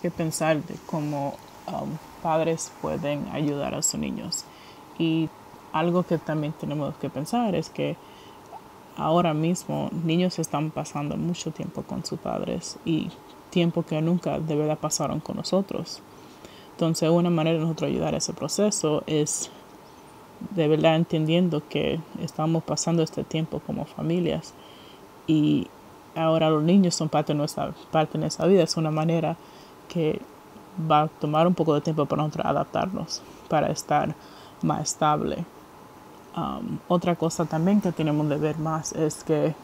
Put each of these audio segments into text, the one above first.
que pensar de cómo um, padres pueden ayudar a sus niños. Y algo que también tenemos que pensar es que ahora mismo niños están pasando mucho tiempo con sus padres y tiempo que nunca de verdad pasaron con nosotros. Entonces, una manera de nosotros ayudar a ese proceso es de verdad entendiendo que estamos pasando este tiempo como familias y ahora los niños son parte de nuestra parte de nuestra vida. Es una manera que va a tomar un poco de tiempo para nosotros adaptarnos, para estar más estable. Um, otra cosa también que tenemos de ver más es que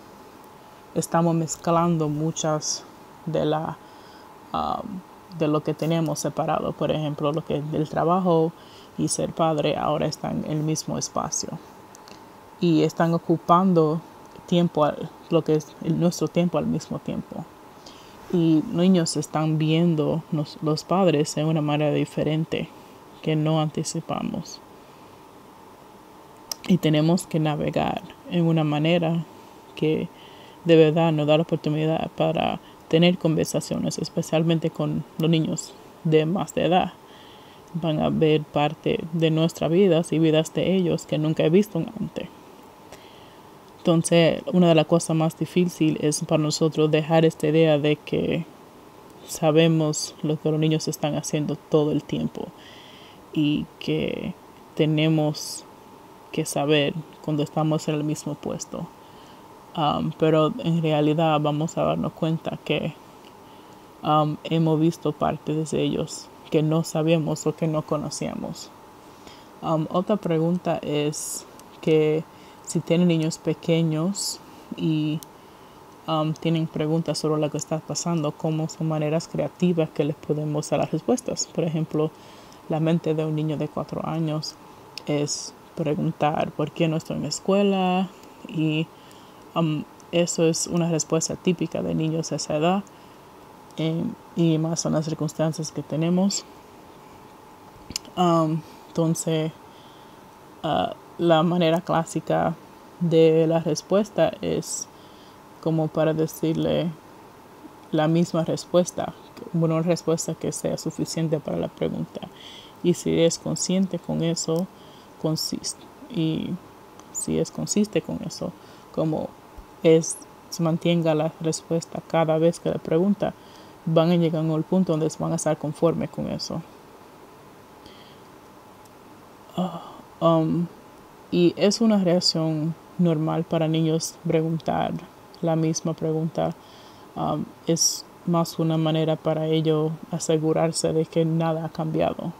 estamos mezclando muchas de la um, de lo que tenemos separado. Por ejemplo, lo que el trabajo y ser padre ahora están en el mismo espacio y están ocupando tiempo, lo que es nuestro tiempo al mismo tiempo. Y niños están viendo los, padres de una manera diferente que no anticipamos. Y tenemos que navegar en una manera que de verdad nos da la oportunidad para tener conversaciones, especialmente con los niños de más de edad. Van a ver parte de nuestras vidas y vidas de ellos que nunca he visto antes. Entonces, una de las cosas más difíciles es para nosotros dejar esta idea de que sabemos lo que los niños están haciendo todo el tiempo y que tenemos que saber cuando estamos en el mismo puesto. Um, pero en realidad vamos a darnos cuenta que um, hemos visto parte de ellos que no sabíamos o que no conocíamos. Um, otra pregunta es que si tienen niños pequeños y um, tienen preguntas sobre lo que está pasando, cómo son maneras creativas que les podemos dar las respuestas. Por ejemplo, la mente de un niño de cuatro años es preguntar por qué no estoy en la escuela y um, eso es una respuesta típica de niños de esa edad eh, y más son las circunstancias que tenemos. Um, entonces, uh, la manera clásica de la respuesta es como para decirle la misma respuesta, una respuesta que sea suficiente para la pregunta. Y si es consciente con eso, consiste. Y si es consiste con eso, como es, se mantenga la respuesta cada vez que la pregunta, van a llegar al punto donde van a estar conforme con eso. Ah, um, y es una reacción normal para niños preguntar la misma pregunta. Um, es más una manera para ellos asegurarse de que nada ha cambiado.